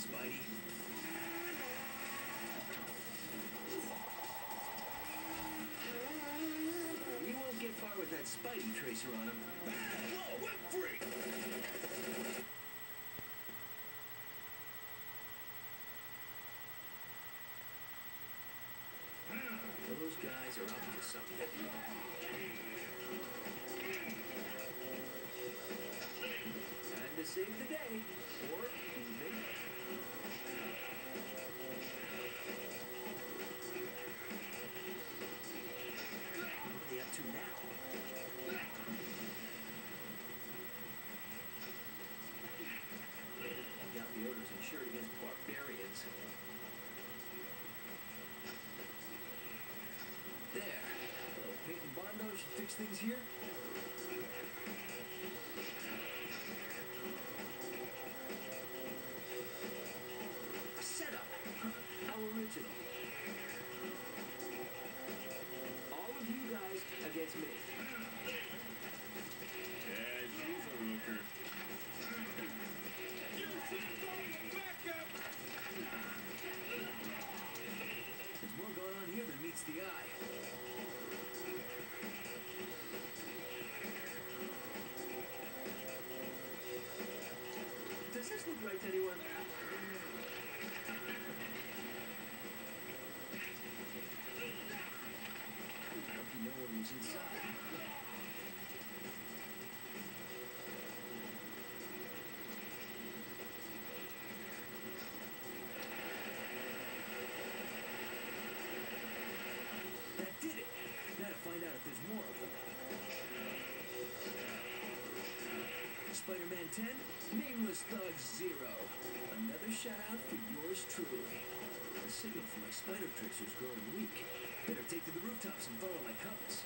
Spidey. You won't get far with that Spidey tracer on him. Whoa, I'm free! Those guys are up to something. Time to save the day, or There. Little Peyton Bondo should fix things here. Does this look right to anyone? No one was inside. Spider-Man 10, Nameless Thug Zero. Another shout out for yours truly. The signal for my spider tracer's growing weak. Better take to the rooftops and follow my compass.